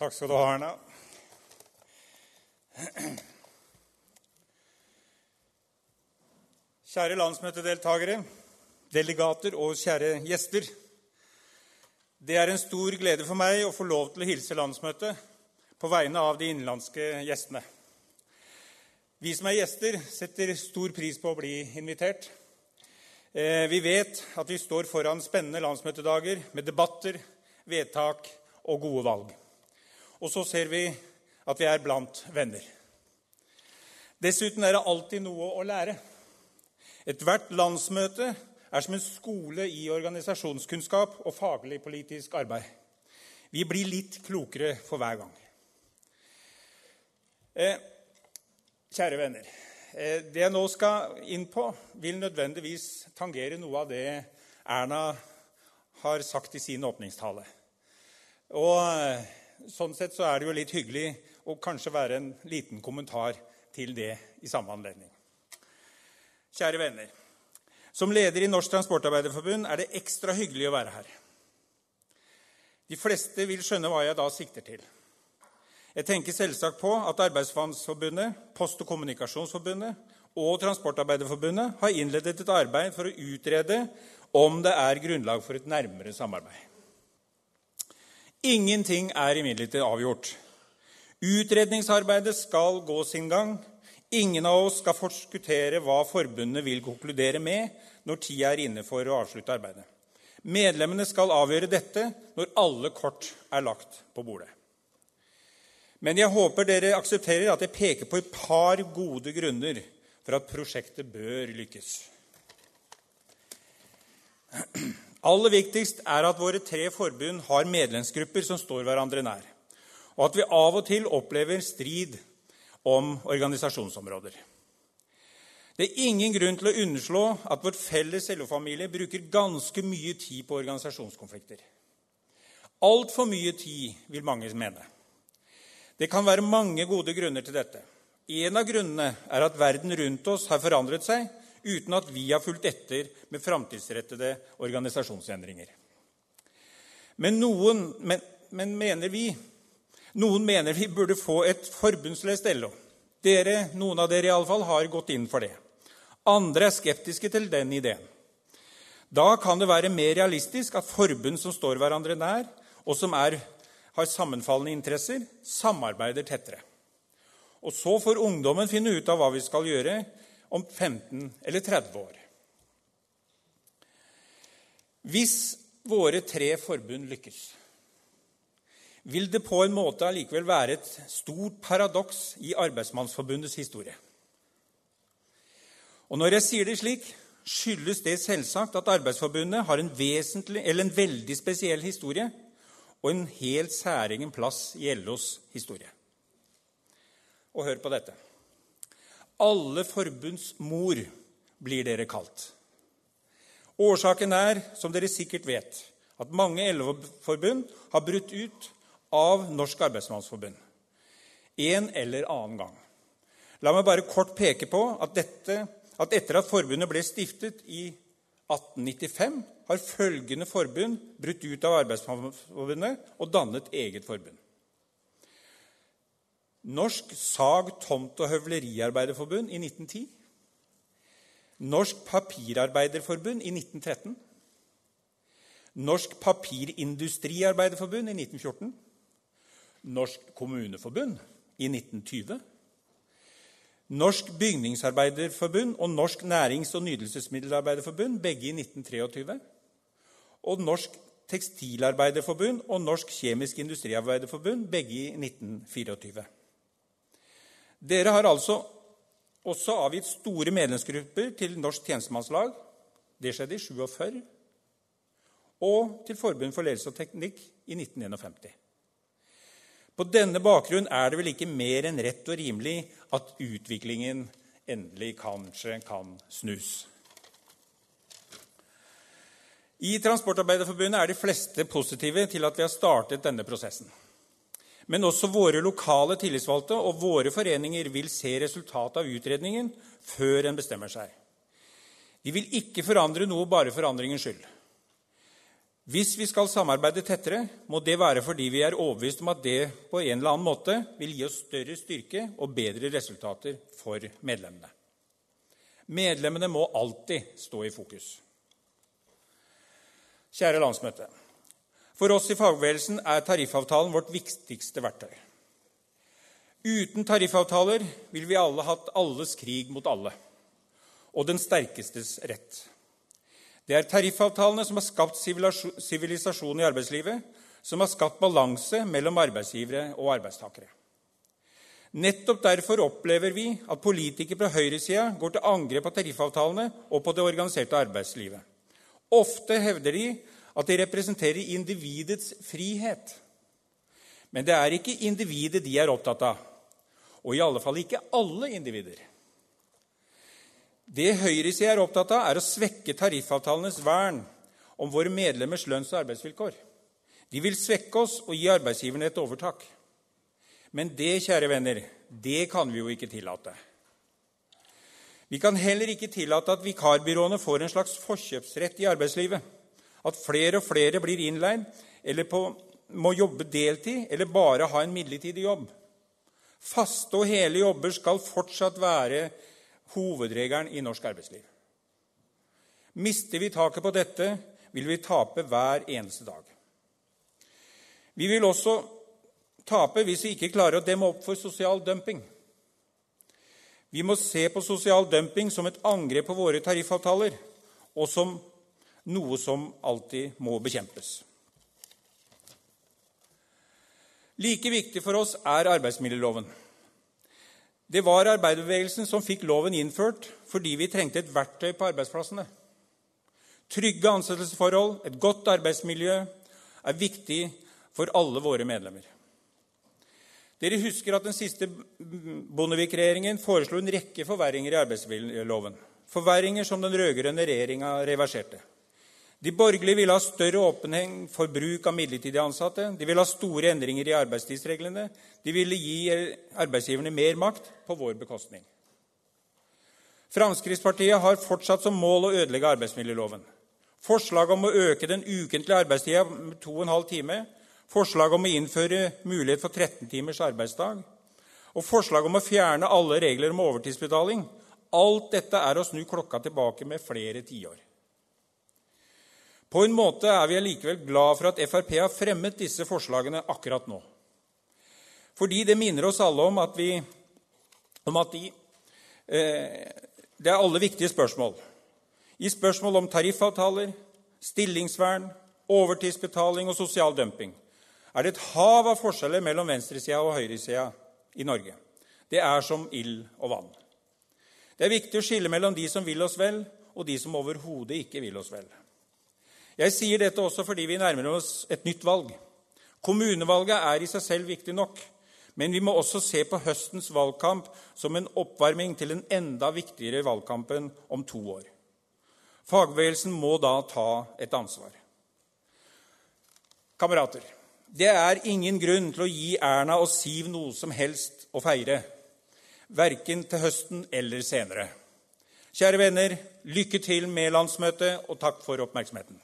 Takk skal du ha, Erna. Kjære landsmøtedeltakere, delegater og kjære gjester. Det er en stor glede for meg å få lov til å hilse landsmøtet på vegne av de innenlandske gjestene. Vi som er gjester, setter stor pris på å bli invitert. Eh, vi vet at vi står foran spennende landsmøtedager med debatter, vedtak og gode valg. Og så ser vi at vi er blant venner. Dessuten er det alltid noe å lære. Ethvert landsmøte er som en skole i organisasjonskunnskap og faglig politisk arbeid. Vi blir litt klokere for hver gang. Eh, kjære venner. Eh, det jeg nå skal inn på, vil nødvendigvis tangere noe av det Erna har sagt i sin åpningstale. Og eh, Sånn sett så er det jo litt hyggelig å kanskje være en liten kommentar til det i samme anledning. Kjære venner. Som leder i Norsk Transportarbeiderforbund er det ekstra hyggelig å være her. De fleste vil skjønne hva jeg da sikter til. Jeg tenker selvsagt på at Arbeidsmannsforbundet, Post- og kommunikasjonsforbundet og Transportarbeiderforbundet har innledet et arbeid for å utrede om det er grunnlag for et nærmere samarbeid. Ingenting er imidlertid avgjort. Utredningsarbeidet skal gå sin gang. Ingen av oss skal forskuttere hva forbundet vil konkludere med når tida er inne for å avslutte arbeidet. Medlemmene skal avgjøre dette når alle kort er lagt på bordet. Men jeg håper dere aksepterer at jeg peker på et par gode grunner for at prosjektet bør lykkes. Aller viktigst er at våre tre forbund har medlemsgrupper som står hverandre nær, og at vi av og til opplever strid om organisasjonsområder. Det er ingen grunn til å underslå at vår felles LO-familie bruker ganske mye tid på organisasjonskonflikter. Altfor mye tid, vil mange mene. Det kan være mange gode grunner til dette. En av grunnene er at verden rundt oss har forandret seg, uten at vi har fulgt etter med framtidsrettede organisasjonsendringer. Men noen, men, men mener vi, noen mener vi burde få et forbundsløst LO. Dere, Noen av dere iallfall har gått inn for det. Andre er skeptiske til den ideen. Da kan det være mer realistisk at forbund som står hverandre nær, og som er, har sammenfallende interesser, samarbeider tettere. Og så får ungdommen finne ut av hva vi skal gjøre om 15 eller 30 år. Hvis våre tre forbund lykkes, vil det på en måte allikevel være et stort paradoks i Arbeidsmannsforbundets historie. Og Når jeg sier det slik, skyldes det selvsagt at Arbeidsforbundet har en, en veldig spesiell historie og en helt særegen plass i LOs historie. Og hør på dette. Alle forbunds mor blir dere kalt. Årsaken er, som dere sikkert vet, at mange LO-forbund har brutt ut av Norsk Arbeidsmannsforbund en eller annen gang. La meg bare kort peke på at, dette, at etter at forbundet ble stiftet i 1895, har følgende forbund brutt ut av Arbeidsmannsforbundet og dannet eget forbund. Norsk sag-, tomt- og høvleriarbeiderforbund i 1910. Norsk papirarbeiderforbund i 1913. Norsk papirindustriarbeiderforbund i 1914. Norsk kommuneforbund i 1920. Norsk bygningsarbeiderforbund og Norsk nærings- og nydelsesmiddelarbeiderforbund, begge i 1923. Og Norsk tekstilarbeiderforbund og Norsk kjemisk industriarbeiderforbund, begge i 1924. Dere har altså også avgitt store medlemsgrupper til Norsk tjenestemannslag. Det skjedde i 47. Og til Forbund for ledelse og teknikk i 1951. På denne bakgrunn er det vel ikke mer enn rett og rimelig at utviklingen endelig kanskje kan snus. I Transportarbeiderforbundet er de fleste positive til at vi har startet denne prosessen. Men også våre lokale tillitsvalgte og våre foreninger vil se resultatet av utredningen før en bestemmer seg. De vil ikke forandre noe bare for forandringens skyld. Hvis vi skal samarbeide tettere, må det være fordi vi er overbevist om at det på en eller annen måte vil gi oss større styrke og bedre resultater for medlemmene. Medlemmene må alltid stå i fokus. Kjære landsmøte. For oss i fagbevegelsen er tariffavtalen vårt viktigste verktøy. Uten tariffavtaler ville vi alle hatt alles krig mot alle og den sterkestes rett. Det er tariffavtalene som har skapt sivilisasjon i arbeidslivet, som har skapt balanse mellom arbeidsgivere og arbeidstakere. Nettopp derfor opplever vi at politikere fra høyresida går til angrep på tariffavtalene og på det organiserte arbeidslivet. Ofte hevder de at de representerer individets frihet. Men det er ikke individet de er opptatt av, og i alle fall ikke alle individer. Det høyresida er opptatt av, er å svekke tariffavtalenes vern om våre medlemmers lønns- og arbeidsvilkår. De vil svekke oss og gi arbeidsgiverne et overtak. Men det, kjære venner, det kan vi jo ikke tillate. Vi kan heller ikke tillate at vikarbyråene får en slags forkjøpsrett i arbeidslivet. At flere og flere blir innleid eller på, må jobbe deltid eller bare ha en midlertidig jobb. Faste og hele jobber skal fortsatt være hovedregelen i norsk arbeidsliv. Mister vi taket på dette, vil vi tape hver eneste dag. Vi vil også tape hvis vi ikke klarer å demme opp for sosial dumping. Vi må se på sosial dumping som et angrep på våre tariffavtaler og som noe som alltid må bekjempes. Like viktig for oss er arbeidsmiljøloven. Det var arbeiderbevegelsen som fikk loven innført fordi vi trengte et verktøy på arbeidsplassene. Trygge ansettelsesforhold, et godt arbeidsmiljø, er viktig for alle våre medlemmer. Dere husker at den siste Bondevik-regjeringen foreslo en rekke forverringer i arbeidsmiljøloven. Forverringer som den rød-grønne regjeringa reverserte. De borgerlige ville ha større åpenhet for bruk av midlertidig ansatte. De ville ha store endringer i arbeidstidsreglene. De ville gi arbeidsgiverne mer makt på vår bekostning. Fremskrittspartiet har fortsatt som mål å ødelegge arbeidsmiljøloven. Forslaget om å øke den ukentlige arbeidstida med 2,5 time, forslaget om å innføre mulighet for 13 timers arbeidsdag og forslaget om å fjerne alle regler om overtidsbetaling Alt dette er å snu klokka tilbake med flere tiår. På en måte er vi allikevel glad for at Frp har fremmet disse forslagene akkurat nå. Fordi det minner oss alle om at, vi, om at de, eh, det er alle viktige spørsmål. I spørsmål om tariffavtaler, stillingsvern, overtidsbetaling og sosial dumping er det et hav av forskjeller mellom venstresida og høyresida i Norge. Det er som ild og vann. Det er viktig å skille mellom de som vil oss vel, og de som overhodet ikke vil oss vel. Jeg sier dette også fordi vi nærmer oss et nytt valg. Kommunevalget er i seg selv viktig nok, men vi må også se på høstens valgkamp som en oppvarming til den enda viktigere valgkampen om to år. Fagbevegelsen må da ta et ansvar. Kamerater, det er ingen grunn til å gi Erna og Siv noe som helst å feire, verken til høsten eller senere. Kjære venner, lykke til med landsmøtet, og takk for oppmerksomheten.